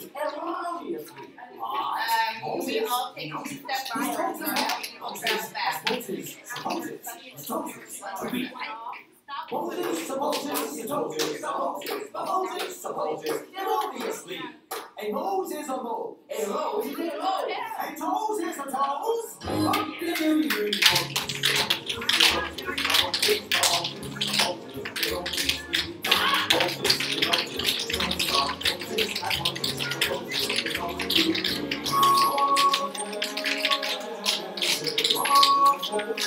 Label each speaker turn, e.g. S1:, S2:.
S1: Moses erroneously.
S2: Um, we all take two steps forward, so that we will travel back.
S1: Supposes, supposes, repeat. Moses supposes, supposes, supposes, supposes, supposes, erroneously. A Moses is a mo, a ro is a lo, a toes is a toes. Shall